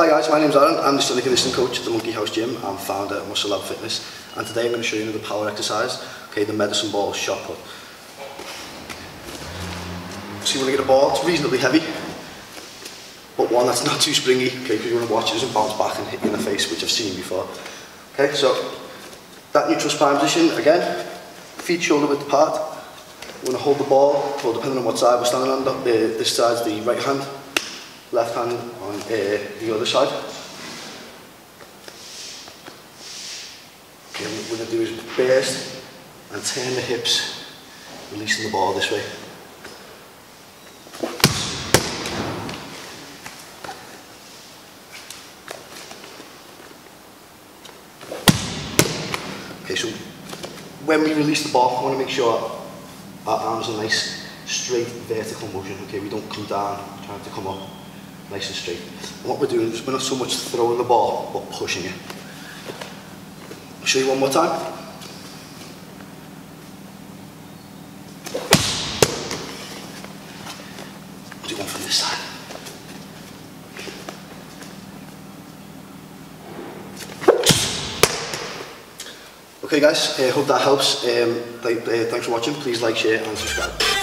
Hi guys, my name's Aaron. I'm the strength conditioning coach at the Monkey House Gym and founder of Muscle Lab Fitness. And today I'm going to show you another power exercise, okay, the medicine ball shot put. So you want to get a ball, it's reasonably heavy, but one that's not too springy, okay, because you want to watch it doesn't bounce back and hit you in the face, which I've seen before. Okay, so that neutral spine position, again, feet shoulder width apart. We're going to hold the ball, well depending on what side we're standing on, uh, this side's the right hand, left hand on uh, the other side. Okay, what we're going to do is burst and turn the hips, releasing the ball this way. Okay, so when we release the ball, I want to make sure our arms are nice, straight, vertical motion. Okay, we don't come down, trying to come up nice and straight. What we're doing is we're not so much throwing the ball, but pushing it. I'll show you one more time. Do one from this side. Okay guys, I uh, hope that helps. Um, th uh, thanks for watching. Please like, share and subscribe.